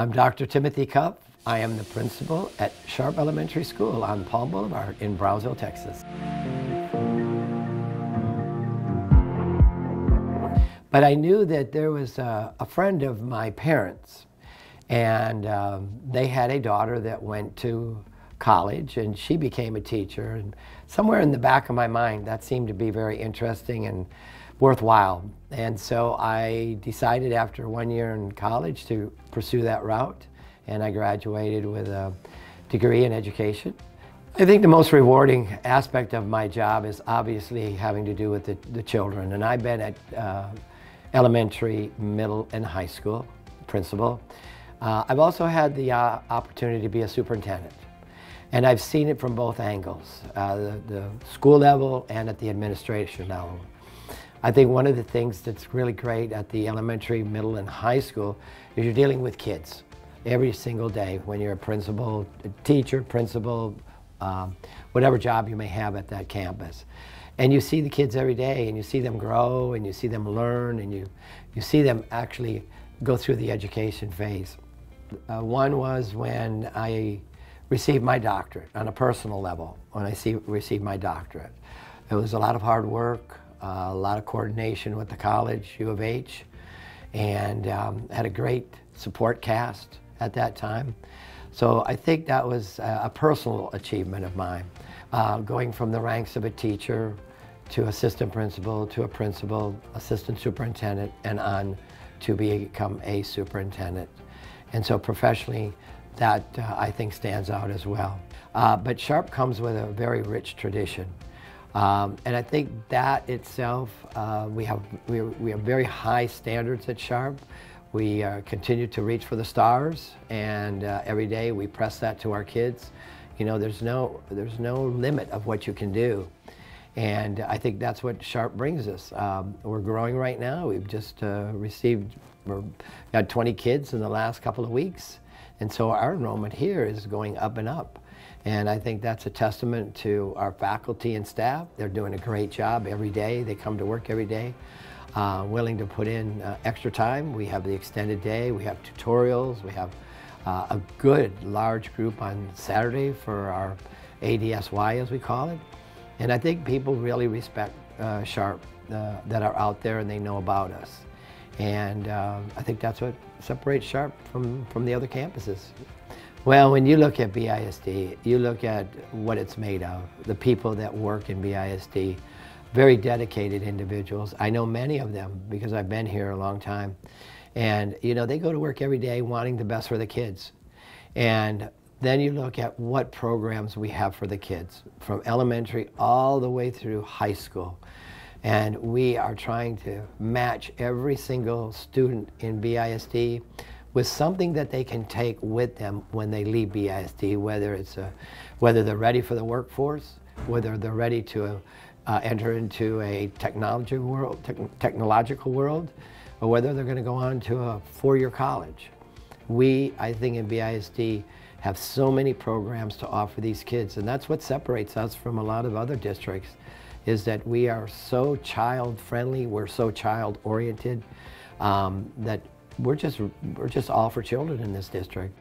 I'm Dr. Timothy Cup. I am the principal at Sharp Elementary School on Palm Boulevard in Brownsville, Texas. But I knew that there was a, a friend of my parents, and um, they had a daughter that went to college, and she became a teacher. And somewhere in the back of my mind, that seemed to be very interesting and worthwhile. And so I decided after one year in college to pursue that route, and I graduated with a degree in education. I think the most rewarding aspect of my job is obviously having to do with the, the children. And I've been at uh, elementary, middle, and high school principal. Uh, I've also had the uh, opportunity to be a superintendent. And I've seen it from both angles, uh, the, the school level and at the administration level. I think one of the things that's really great at the elementary, middle, and high school is you're dealing with kids every single day when you're a principal, a teacher, principal, um, whatever job you may have at that campus. And you see the kids every day and you see them grow and you see them learn and you, you see them actually go through the education phase. Uh, one was when I received my doctorate on a personal level, when I see, received my doctorate. It was a lot of hard work, a lot of coordination with the college, U of H, and um, had a great support cast at that time. So I think that was a personal achievement of mine, uh, going from the ranks of a teacher to assistant principal to a principal, assistant superintendent, and on to become a superintendent. And so professionally, that uh, I think stands out as well. Uh, but Sharp comes with a very rich tradition. Um, and I think that itself, uh, we, have, we, we have very high standards at Sharp. We uh, continue to reach for the stars, and uh, every day we press that to our kids. You know, there's no, there's no limit of what you can do. And I think that's what Sharp brings us. Um, we're growing right now. We've just uh, received, we've got 20 kids in the last couple of weeks. And so our enrollment here is going up and up. And I think that's a testament to our faculty and staff. They're doing a great job every day. They come to work every day, uh, willing to put in uh, extra time. We have the extended day, we have tutorials, we have uh, a good large group on Saturday for our ADSY as we call it. And I think people really respect uh, Sharp uh, that are out there and they know about us. And uh, I think that's what separates Sharp from, from the other campuses. Well, when you look at BISD, you look at what it's made of, the people that work in BISD, very dedicated individuals. I know many of them because I've been here a long time. And, you know, they go to work every day wanting the best for the kids. And then you look at what programs we have for the kids, from elementary all the way through high school. And we are trying to match every single student in BISD with something that they can take with them when they leave BISD, whether it's a, whether they're ready for the workforce, whether they're ready to uh, enter into a technology world, te technological world, or whether they're going to go on to a four-year college. We, I think, in BISD have so many programs to offer these kids, and that's what separates us from a lot of other districts is that we are so child friendly, we're so child oriented, um, that we're just, we're just all for children in this district.